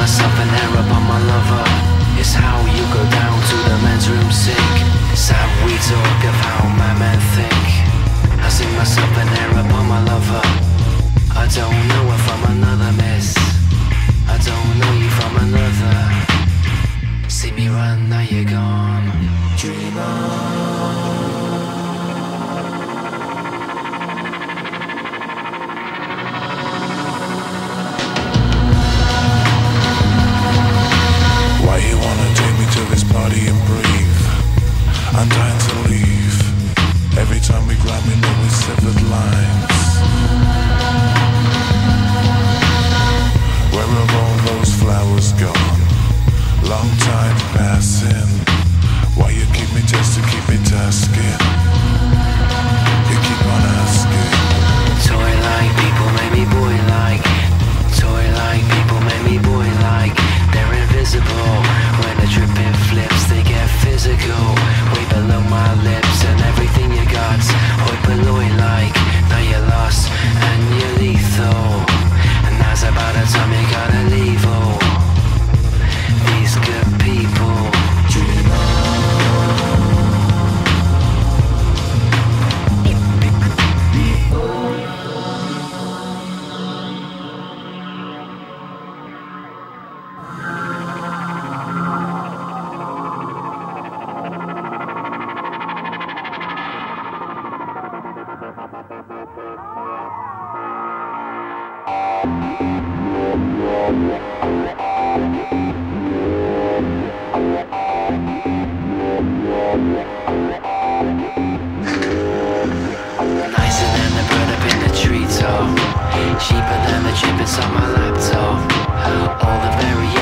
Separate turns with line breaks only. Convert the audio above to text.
myself an error by my lover. It's how you go down to the men's room sink. How we talk of how my men think. I see myself an error by my lover. I don't know her from another miss. I don't know you from another. See me run, now you're gone. Dream on.
Passing. Why you keep me just to keep me tasking?
Cheaper than the chip inside my laptop. All the variations